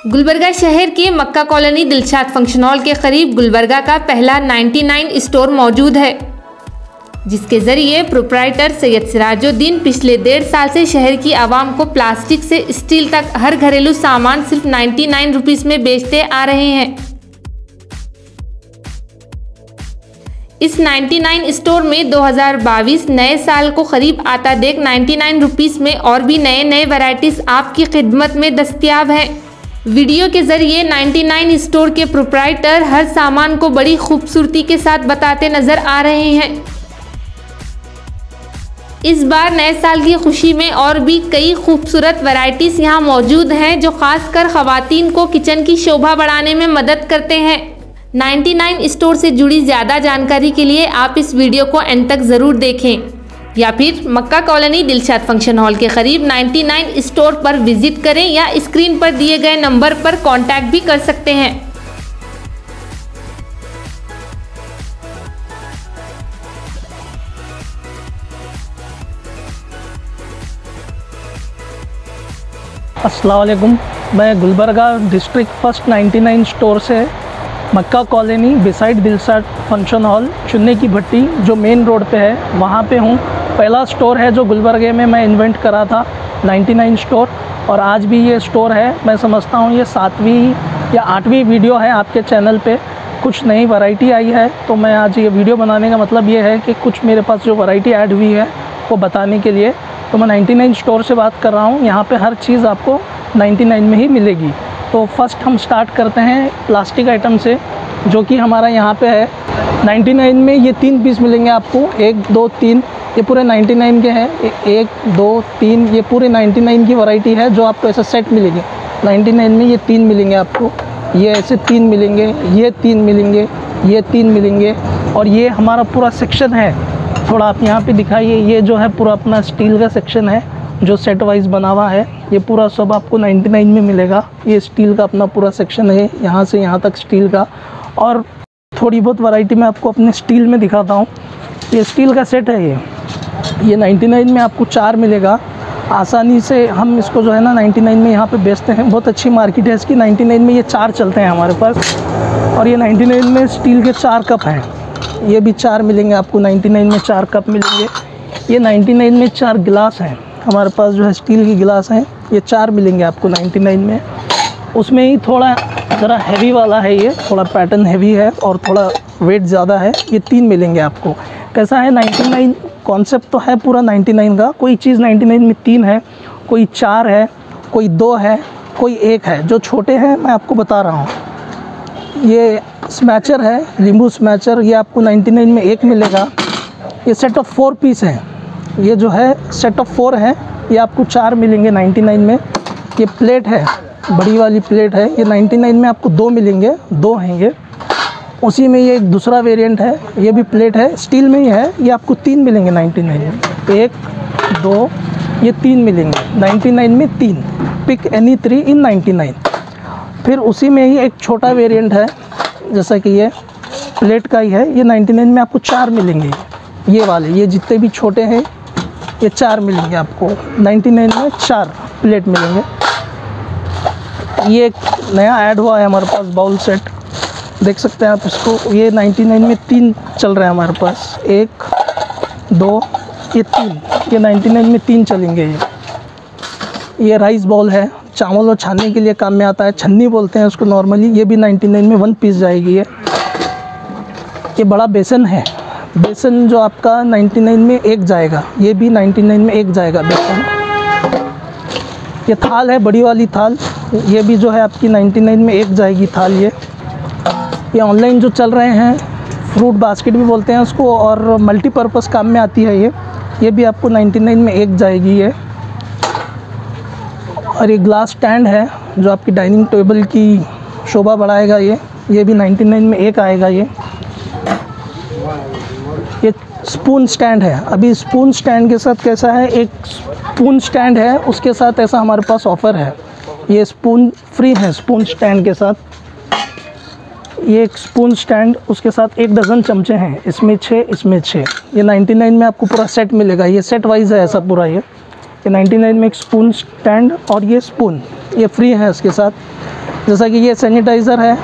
गुलबर्गा शहर के Makka colony Dilshad function hall के करीब गुलबर्गा का पहला 99 स्टोर मौजूद है, जिसके ज़रिए प्रोप्राइटर सैयद सिराजुद्दीन पिछले डेढ़ साल से शहर की आवाम को प्लास्टिक से स्टील तक हर घरेलू सामान सिर्फ़ 99 रुपीस में बेचते आ रहे हैं। इस 99 स्टोर में 2022 नए साल को करीब आता देख 99 रुपीस में और भी नए नए वैरायटीज आपकी खिदमत में दस्तियाब हैं। वीडियो के ज़रिए 99 स्टोर के प्रोप्राइटर हर सामान को बड़ी खूबसूरती के साथ बताते नज़र आ रहे हैं। इस बार नए साल की खुशी में और भी कई खूबसूरत वैरायटीज यहाँ मौजूद हैं, जो खासकर खातन को किचन की शोभा बढ़ाने में मदद करते हैं। 99 स्टोर से जुड़ी ज़्यादा जानकारी के लिए आप इस वीडियो को एंड तक ज़रूर देखें। या फिर Makka colony Dilshad function hall के करीब 99 स्टोर पर विज़िट करें या स्क्रीन पर दिए गए नंबर पर कांटेक्ट भी कर सकते हैं। असलकुम मैं गुलबर्गा डिस्ट्रिक्ट फ़र्स्ट 99 स्टोर से Makka colony beside Dilshad function hall, चुन्ने की भट्टी, जो मेन रोड पे है, वहाँ पे हूँ। पहला स्टोर है जो गुलबर्गे में मैं इन्वेंट करा था 99 स्टोर। और आज भी ये स्टोर है। मैं समझता हूँ ये सातवीं या आठवीं वीडियो है आपके चैनल पे। कुछ नई वैरायटी आई है तो मैं आज ये वीडियो बनाने का मतलब ये है कि कुछ मेरे पास जो वैरायटी ऐड हुई है, वो बताने के लिए। तो मैं 99 स्टोर से बात कर रहा हूँ। यहाँ पे हर चीज़ आपको 99 में ही मिलेगी। तो फ़र्स्ट हम स्टार्ट करते हैं प्लास्टिक आइटम से, जो कि हमारा यहाँ पे है। 99 में ये तीन पीस मिलेंगे आपको। एक, दो, तीन, ये पूरे 99 के हैं। एक, दो, तीन, ये पूरे 99 की वैरायटी है जो आपको ऐसा सेट मिलेंगे। 99 में ये तीन मिलेंगे आपको। ये ऐसे तीन मिलेंगे, ये तीन मिलेंगे, ये तीन मिलेंगे और ये हमारा पूरा सेक्शन है। थोड़ा आप यहाँ पे दिखाइए, ये जो है पूरा अपना स्टील का सेक्शन है, जो सेट वाइज बना हुआ है। ये पूरा सब आपको 99 में मिलेगा। ये स्टील का अपना पूरा सेक्शन है, यहाँ से यहाँ तक स्टील का। और थोड़ी बहुत वैरायटी मैं आपको अपने स्टील में दिखाता हूँ। ये स्टील का सेट है ये। ये 99 में आपको चार मिलेगा। आसानी से हम इसको जो है ना 99 में यहाँ पे बेचते हैं। बहुत अच्छी मार्केट है इसकी। 99 में ये चार चलते हैं हमारे पास। और ये 99 में स्टील के चार कप हैं। ये भी चार मिलेंगे आपको। 99 में चार कप मिलेंगे। ये 99 में चार गिलास हैं। हमारे पास जो है स्टील की गिलास हैं। ये चार मिलेंगे आपको 99 में। उसमें ही थोड़ा ज़रा हैवी वाला है ये, थोड़ा पैटर्न हैवी है और थोड़ा वेट ज़्यादा है। ये तीन मिलेंगे आपको। कैसा है? 99 कॉन्सेप्ट तो है पूरा 99 का। कोई चीज़ 99 में तीन है, कोई चार है, कोई दो है, कोई एक है। जो छोटे हैं, मैं आपको बता रहा हूँ। ये स्मैचर है नींबू स्मैचर ये आपको 99 में एक मिलेगा। ये सेट ऑफ़ फोर पीस है। ये जो है सेट ऑफ़ फोर है, ये आपको चार मिलेंगे 99 में। ये प्लेट है। बड़ी वाली प्लेट है। ये 99 में आपको दो मिलेंगे, दो हैं ये उसी में ये एक दूसरा वेरिएंट है, ये भी प्लेट है। स्टील में ही है, ये आपको तीन मिलेंगे 99 में। एक, दो, ये तीन मिलेंगे। 99 में तीन। पिक एनी थ्री इन 99 फिर उसी में ही एक छोटा वेरिएंट है, जैसा कि ये प्लेट का ही है। ये 99 में आपको चार मिलेंगे। ये वाले, ये जितने भी छोटे हैं, ये चार मिलेंगे आपको। 99 में चार प्लेट मिलेंगे। ये एक नया ऐड हुआ है हमारे पास बाउल सेट। देख सकते हैं आप इसको। ये 99 में तीन चल रहे हैं हमारे पास। एक, दो, ये तीन। ये 99 में तीन चलेंगे ये। ये राइस बॉल है। चावल और छानने के लिए काम में आता है। छन्नी बोलते हैं उसको नॉर्मली। ये भी 99 में वन पीस जाएगी ये। ये बड़ा बेसन है। बेसन जो आपका 99 में एक जाएगा। ये भी 99 में एक जाएगा बेसन। ये थाल है, बड़ी वाली थाल। ये भी जो है आपकी 99 में एक जाएगी थाल ये। ये ऑनलाइन जो चल रहे हैं फ्रूट बास्केट भी बोलते हैं उसको, और मल्टीपर्पज़ काम में आती है ये। ये भी आपको 99 में एक जाएगी ये। और ये ग्लास स्टैंड है, जो आपकी डाइनिंग टेबल की शोभा बढ़ाएगा ये। ये भी 99 में एक आएगा ये। ये स्पून स्टैंड है। अभी स्पून स्टैंड के साथ कैसा है? एक स्पून स्टैंड है, उसके साथ ऐसा हमारे पास ऑफ़र है। ये स्पून फ्री है, स्पून स्टैंड के साथ। ये एक स्पून स्टैंड, उसके साथ एक डज़न चमचे हैं। इसमें छः इसमें छः ये 99 में आपको पूरा सेट मिलेगा। ये सेट वाइज है ऐसा पूरा ये। ये 99 में एक स्पून स्टैंड और ये स्पून। ये फ्री है इसके साथ। जैसा कि ये सैनिटाइज़र है,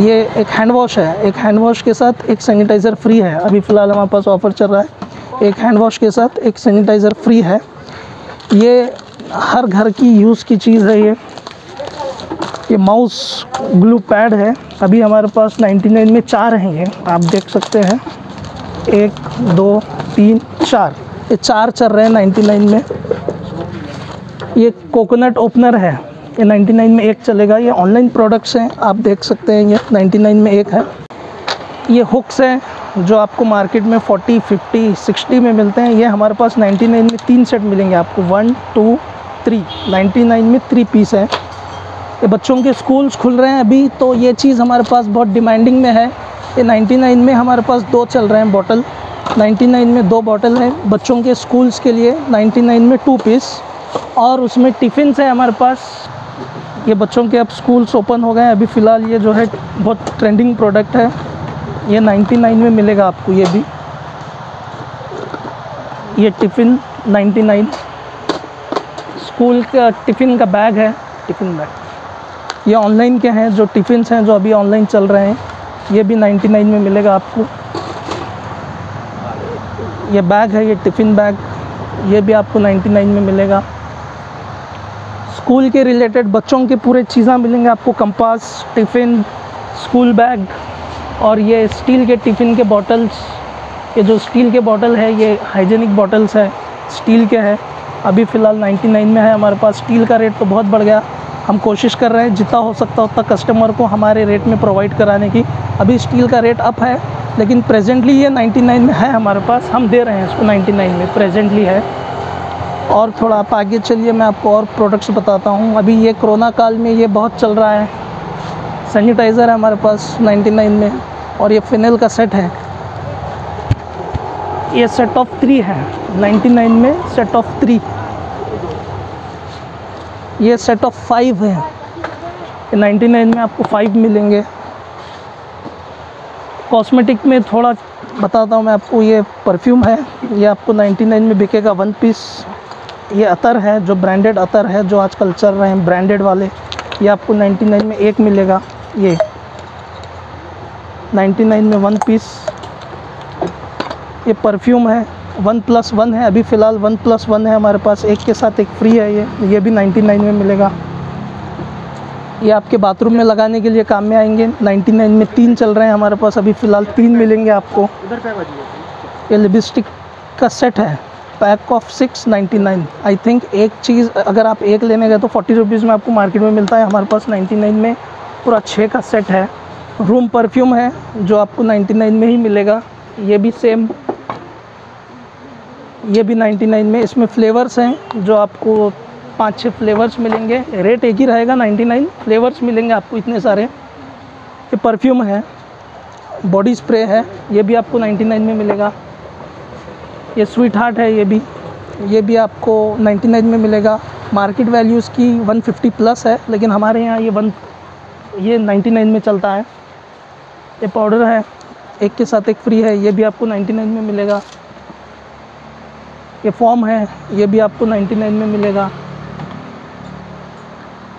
ये एक हैंड वॉश है। एक हैंड वॉश के साथ एक सैनिटाइज़र फ्री है। अभी फ़िलहाल हमारे पास ऑफ़र चल रहा है। एक हैंड वॉश के साथ एक सैनिटाइज़र फ्री है। ये हर घर की यूज़ की चीज़ है ये। ये माउस ग्लू पैड है। अभी हमारे पास 99 में चार हैं आप देख सकते हैं। एक दो तीन चार। ये चार चल रहे हैं 99 में। ये कोकोनट ओपनर है। ये 99 में एक चलेगा। ये ऑनलाइन प्रोडक्ट्स हैं। आप देख सकते हैं ये 99 में एक है। ये हुक्स हैं जो आपको मार्केट में 40, 50, 60 में मिलते हैं। ये हमारे पास 99 में तीन सेट मिलेंगे आपको। वन टू थ्री 99 में थ्री पीस है। ये बच्चों के स्कूल्स खुल रहे हैं अभी तो ये चीज़ हमारे पास बहुत डिमांडिंग में है। ये 99 में हमारे पास दो चल रहे हैं बॉटल 99 में दो बॉटल हैं बच्चों के स्कूल्स के लिए। 99 में टू पीस और उसमें टिफ़िन है हमारे पास। ये बच्चों के अब स्कूल्स ओपन हो गए हैं। अभी फ़िलहाल ये जो है बहुत ट्रेंडिंग प्रोडक्ट है। ये 99 में मिलेगा आपको ये भी। ये टिफ़िन 99 स्कूल का टिफ़िन का बैग है। टिफ़िन बैग ये ऑनलाइन के हैं, जो टिफ़िन्स हैं, जो अभी ऑनलाइन चल रहे हैं, ये भी 99 में मिलेगा आपको। ये बैग है, ये टिफ़िन बैग ये भी आपको 99 में मिलेगा। स्कूल के रिलेटेड बच्चों के पूरे चीज़ें मिलेंगे आपको कंपास टिफ़िन स्कूल बैग और ये स्टील के टिफ़िन के बॉटल्स ये जो स्टील के बॉटल है, ये हाइजेनिक बॉटल्स है स्टील के है। अभी फ़िलहाल 99 में है, हमारे पास स्टील का रेट तो बहुत बढ़ गया। हम कोशिश कर रहे हैं, जितना हो सकता उतना कस्टमर को हमारे रेट में प्रोवाइड कराने की। अभी स्टील का रेट अप है, लेकिन प्रेजेंटली ये 99 में है हमारे पास। हम दे रहे हैं इसको 99 में प्रेजेंटली है। और थोड़ा आप आगे चलिए, मैं आपको और प्रोडक्ट्स बताता हूँ। अभी ये कोरोना काल में ये बहुत चल रहा है। सैनिटाइज़र है हमारे पास 99 में, और ये फिनल का सेट है। ये सेट ऑफ़ थ्री है 99 में सेट ऑफ़ थ्री ये सेट ऑफ़ फाइव है। नाइन्टी नाइन में आपको फाइव मिलेंगे। कॉस्मेटिक में थोड़ा बताता हूँ मैं आपको, ये परफ्यूम है। ये आपको 99 में बिकेगा वन पीस ये अतर है, जो ब्रांडेड अतर है, जो आजकल चल रहे हैं ब्रांडेड वाले, ये आपको 99 में एक मिलेगा। ये 99 में वन पीस ये परफ्यूम है। वन प्लस वन है अभी फ़िलहाल वन प्लस वन है हमारे पास। एक के साथ एक फ्री है ये ये भी 99 में मिलेगा। ये आपके बाथरूम में लगाने के लिए काम में आएँगे। 99 में तीन चल रहे हैं हमारे पास। अभी फ़िलहाल तीन मिलेंगे आपको। ये लिपस्टिक का सेट है। Pack of six ninety nine. I think एक चीज़ अगर आप एक लेने गए तो फोर्टी रुपीज़ में आपको मार्केट में मिलता है। हमारे पास नाइन्टी नाइन में पूरा छः का सेट है। रूम परफ्यूम है जो आपको नाइन्टी नाइन में ही मिलेगा। ये भी सेम ये भी 99 में। इसमें फ्लेवर्स हैं, जो आपको पाँच छः फ्लेवर्स मिलेंगे। रेट एक ही रहेगा 99 फ्लेवर्स मिलेंगे आपको इतने सारे। ये परफ्यूम है, बॉडी स्प्रे है, ये भी आपको 99 में मिलेगा। ये स्वीट हार्ट है, ये भी। ये भी आपको 99 में मिलेगा। मार्केट वैल्यू इसकी 150 प्लस है, लेकिन हमारे यहाँ ये वन, ये 99 में चलता है। ये पाउडर है, एक के साथ एक फ्री है, ये भी आपको 99 में मिलेगा। ये फॉर्म है, ये भी आपको 99 में मिलेगा।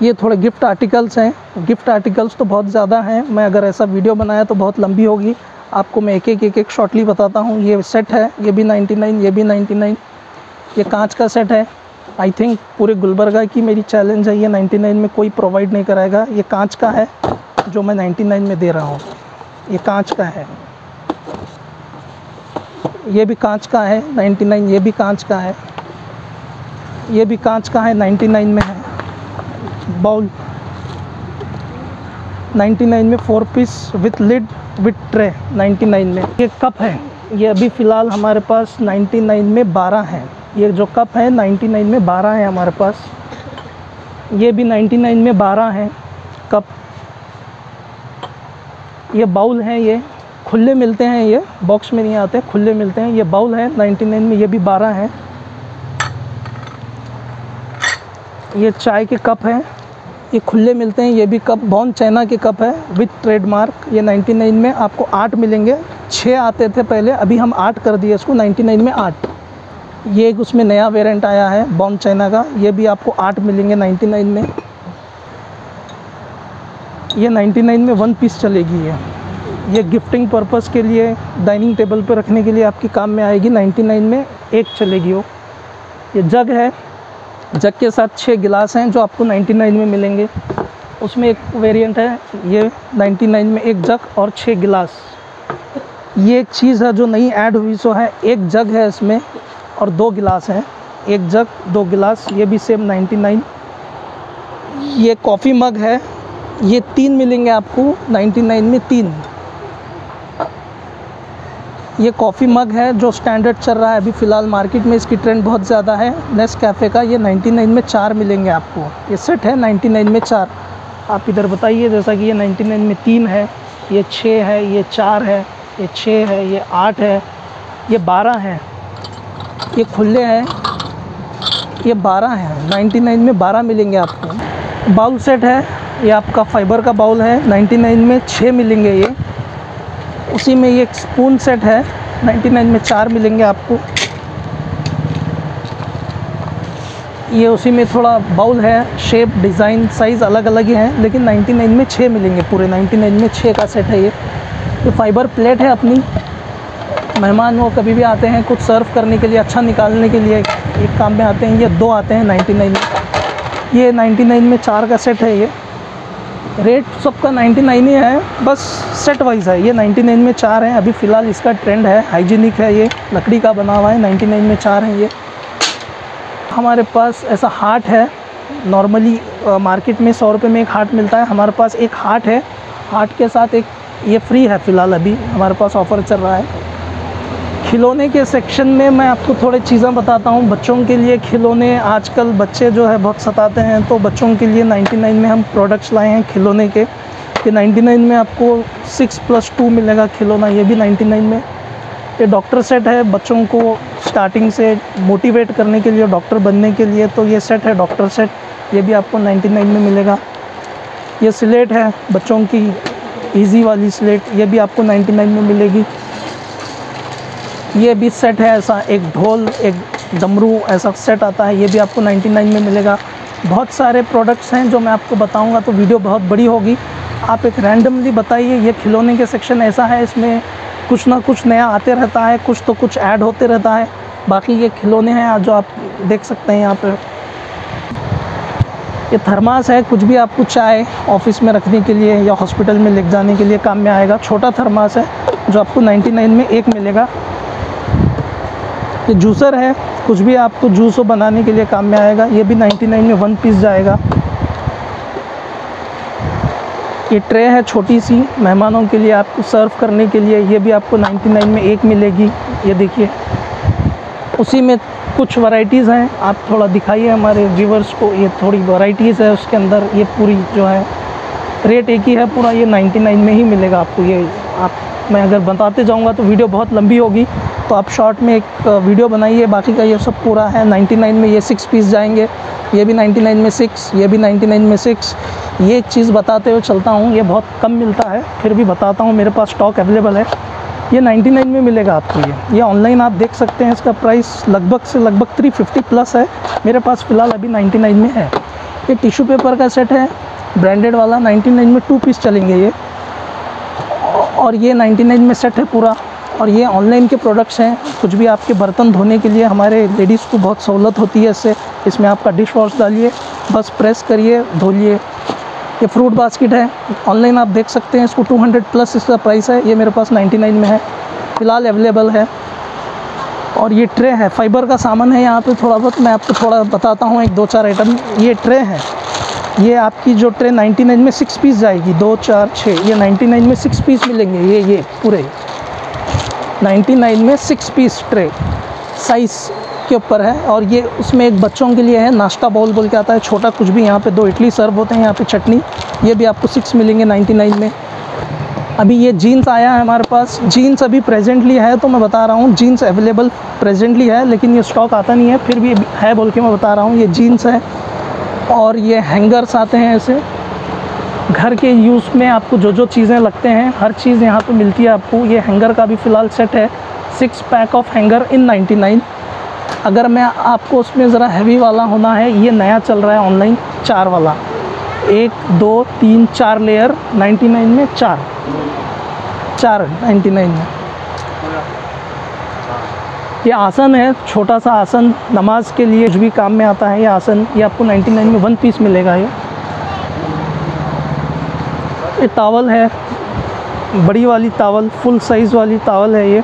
ये थोड़े गिफ्ट आर्टिकल्स हैं। गिफ्ट आर्टिकल्स तो बहुत ज़्यादा हैं। मैं अगर ऐसा वीडियो बनाया तो बहुत लंबी होगी। आपको मैं एक एक एक एक शॉर्टली बताता हूँ। ये सेट है, ये भी 99 ये भी 99 ये कांच का सेट है। आई थिंक पूरे गुलबर्गा की मेरी चैलेंज है। ये 99 में कोई प्रोवाइड नहीं कराएगा। ये कांच का है, जो मैं 99 में दे रहा हूँ। ये कांच का है। ये भी कांच का है 99 ये भी कांच का है। ये भी कांच का है 99 में है। बाउल। 99 में four piece with lid with tray 99 में। ये कप है। ये अभी फ़िलहाल हमारे पास 99 में 12 हैं। ये जो कप है 99 में 12 है हमारे पास। ये भी 99 में 12 हैं। कप ये बाउल है ये। खुले मिलते हैं ये बॉक्स में नहीं आते, खुले मिलते हैं। ये बाउल है 99 में, ये भी 12 हैं। ये चाय के कप हैं। ये खुले मिलते हैं, ये भी कप बॉन चाइना के कप है विथ ट्रेडमार्क ये 99 में आपको आठ मिलेंगे। छः आते थे पहले, अभी हम आठ कर दिए इसको 99 में आठ। ये एक उसमें नया वेरिएंट आया है बॉन चाइना का। ये भी आपको आठ मिलेंगे 99 में। ये 99 में वन पीस चलेगी ये। ये गिफ्टिंग पर्पस के लिए डाइनिंग टेबल पर रखने के लिए आपके काम में आएगी। 99 में एक चलेगी वो। ये जग है। जग के साथ छः गिलास हैं जो आपको 99 में मिलेंगे। उसमें एक वेरिएंट है, ये 99 में एक जग और छः गिलास। ये एक चीज़ है जो नई ऐड हुई, सो है एक जग है इसमें और दो गिलास हैं। एक जग दो गिलास, ये भी सेम 99 ये कॉफ़ी मग है। ये तीन मिलेंगे आपको 99 में तीन। ये कॉफ़ी मग है जो स्टैंडर्ड चल रहा है अभी फ़िलहाल मार्केट में। इसकी ट्रेंड बहुत ज़्यादा है। नेस कैफ़े का ये 99 में चार मिलेंगे आपको। ये सेट है 99 में चार। आप इधर बताइए, जैसा कि ये 99 में तीन है, ये छः है, ये चार है, ये छः है, ये आठ है, ये बारह है। ये खुले हैं। ये बारह है। 99 में बारह मिलेंगे आपको। बाउल सेट है। ये आपका फाइबर का बाउल है। 99 में छः मिलेंगे। ये उसी में ये एक स्पून सेट है। 99 में चार मिलेंगे आपको। ये उसी में थोड़ा बाउल है शेप डिज़ाइन साइज़ अलग अलग ही है, लेकिन 99 में छः मिलेंगे पूरे। 99 में छः का सेट है ये। ये फाइबर प्लेट है अपनी। मेहमान वो कभी भी आते हैं कुछ सर्व करने के लिए अच्छा निकालने के लिए, एक काम में आते हैं, ये दो आते हैं 99 में। ये 99 में चार का सेट है ये। रेट सबका 99 ही है, बस सेट वाइज है। ये 99 में चार हैं। अभी फ़िलहाल इसका ट्रेंड है। हाइजीनिक है ये। लकड़ी का बना हुआ है। 99 में चार हैं ये। हमारे पास ऐसा हार्ट है। नॉर्मली मार्केट में सौ रुपये में एक हार्ट मिलता है। हमारे पास एक हार्ट है। हार्ट के साथ एक ये फ्री है फ़िलहाल अभी। हमारे पास ऑफ़र चल रहा है। खिलौने के सेक्शन में मैं आपको थोड़े चीज़ें बताता हूँ। बच्चों के लिए खिलौने आजकल बच्चे जो है बहुत सताते हैं तो बच्चों के लिए 99 में हम प्रोडक्ट्स लाए हैं खिलौने के। कि 99 में आपको सिक्स प्लस टू मिलेगा खिलौना, ये भी 99 में। ये डॉक्टर सेट है बच्चों को स्टार्टिंग से मोटिवेट करने के लिए डॉक्टर बनने के लिए तो ये सेट है डॉक्टर सेट ये भी आपको 99 में मिलेगा। ये स्लेट है बच्चों की ईजी वाली स्लेट ये भी आपको 99 में मिलेगी। ये भी सेट है ऐसा एक ढोल, एक डमरू ऐसा सेट आता है, ये भी आपको 99 में मिलेगा। बहुत सारे प्रोडक्ट्स हैं जो मैं आपको बताऊँगा तो वीडियो बहुत बड़ी होगी। आप एक रैंडमली बताइए, ये खिलौने के सेक्शन ऐसा है, इसमें कुछ ना कुछ नया आते रहता है, कुछ तो कुछ ऐड होते रहता है। बाकी ये खिलौने हैं जो आप देख सकते हैं यहाँ पर ये थर्मास है, कुछ भी आपको चाय ऑफ़िस में रखने के लिए या हॉस्पिटल में ले जाने के लिए काम में आएगा। छोटा थर्मास है, जो आपको 99 में एक मिलेगा। ये जूसर है, कुछ भी आपको जूस बनाने के लिए काम में आएगा। ये भी 99 में वन पीस जाएगा। ये ट्रे है छोटी सी, मेहमानों के लिए, आपको सर्व करने के लिए, ये भी आपको 99 में एक मिलेगी। ये देखिए, उसी में कुछ वैरायटीज़ हैं। आप थोड़ा दिखाइए हमारे व्यूवर्स को, ये थोड़ी वैरायटीज़ है उसके अंदर, ये पूरी जो है रेट एक ही है पूरा, ये 99 में ही मिलेगा आपको, ये आप मैं अगर बताते जाऊँगा तो वीडियो बहुत लंबी होगी। तो आप शॉर्ट में एक वीडियो बनाइए। बाकी का ये सब पूरा है। 99 में ये सिक्स पीस जाएँगे। ये भी 99 में सिक्स ये भी 99 में सिक्स ये एक चीज़ बताते हुए चलता हूँ। ये बहुत कम मिलता है। फिर भी बताता हूँ। मेरे पास स्टॉक अवेलेबल है। ये 99 में मिलेगा आपको ये। ये ऑनलाइन आप देख सकते हैं। इसका प्राइस लगभग से लगभग 350 प्लस है। मेरे पास फ़िलहाल अभी 99 में है। ये टिश्यू पेपर का सेट है। ब्रांडेड वाला। 99 में टू पीस चलेंगे ये। और ये 99 में सेट है पूरा। और ये ऑनलाइन के प्रोडक्ट्स हैं। कुछ भी आपके बर्तन धोने के लिए हमारे लेडीज़ को बहुत सहूलत होती है इससे। इसमें आपका डिश वॉश डालिए, बस प्रेस करिए, धोलिए। ये फ्रूट बास्केट है। ऑनलाइन आप देख सकते हैं, इसको 200 प्लस इसका प्राइस है। ये मेरे पास 99 में है। फ़िलहाल अवेलेबल है। और ये ट्रे है। फाइबर का सामान है यहाँ पे थोड़ा बहुत। मैं आपको थोड़ा बताता हूँ एक दो चार आइटम ये ट्रे है। ये आपकी जो ट्रे 99 में सिक्स पीस जाएगी, दो, चार छः ये 99 में सिक्स पीस मिलेंगे, ये ये, पूरे। 99 में सिक्स पीस ट्रे साइज़ के ऊपर है, और ये उसमें एक बच्चों के लिए है, नाश्ता बाउल बोल के आता है, छोटा कुछ भी, यहाँ पे दो इडली सर्व होते हैं, यहाँ पे चटनी, ये भी आपको सिक्स मिलेंगे 99 में। अभी ये जीन्स आया है हमारे पास जीन्स अभी प्रेजेंटली है तो मैं बता रहा हूँ जीन्स अवेलेबल प्रेजेंटली है, लेकिन ये स्टॉक आता नहीं है, फिर भी है बोल के मैं बता रहा हूँ, ये जीन्स है। और ये हैंगर्स आते हैं ऐसे। घर के यूज़ में आपको जो जो चीज़ें लगते हैं, हर चीज़ यहाँ पे मिलती है आपको। ये हैंगर का भी फ़िलहाल सेट है, six pack of hanger in 99 अगर मैं आपको उसमें ज़रा हैवी वाला होना है, ये नया चल रहा है ऑनलाइन, चार वाला। एक, दो, तीन, चार लेयर 99 में चार। चार 99 में। ये आसन है, छोटा सा आसन, नमाज़ के लिए जो भी काम में आता है ये आसन, ये आपको 99 में वन पीस मिलेगा ये। ये टावल है, बड़ी वाली टावल फुल साइज़ वाली टावल है ये।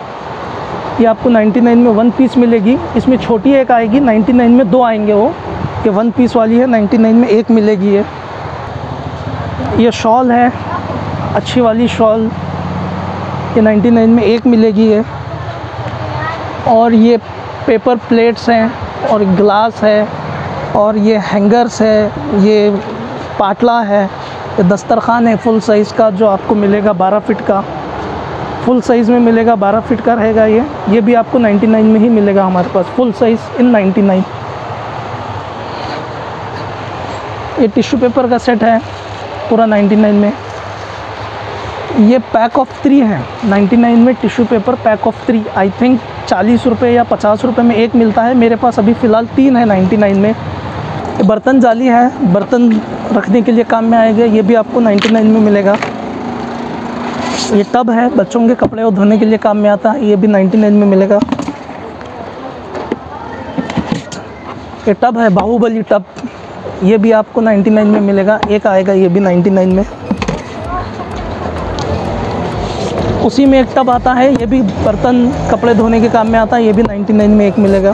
ये आपको 99 में वन पीस मिलेगी। इसमें छोटी एक आएगी 99 में दो आएँगे वो। ये वन पीस वाली है 99 में एक मिलेगी ये। ये शॉल है, अच्छी वाली शॉल ये 99 में एक मिलेगी ये। और ये पेपर प्लेट्स हैं और ग्लास है और ये हैंगर्स है, ये पाटला है, ये दस्तरखान है फुल साइज़ का जो आपको मिलेगा 12 फिट का। फुल साइज़ में मिलेगा 12 फिट का रहेगा ये। ये भी आपको 99 में ही मिलेगा हमारे पास फुल साइज़ इन 99 ये टिश्यू पेपर का सेट है, पूरा 99 में। ये पैक ऑफ़ थ्री है। 99 में tissue paper pack of three I think चालीस रुपये या पचास रुपये में एक मिलता है। मेरे पास अभी फ़िलहाल तीन है 99 में। बर्तन जाली है। बर्तन रखने के लिए काम में आएगा ये भी आपको 99 में मिलेगा। ये टब है। बच्चों के कपड़े और धोने के लिए काम में आता है। ये भी 99 में मिलेगा। ये टब है। बाहुबली टब। ये भी आपको 99 में मिलेगा। एक आएगा, ये भी 99 में। उसी में एक टब आता है, ये भी बर्तन कपड़े धोने के काम में आता है, ये भी 99 में एक मिलेगा।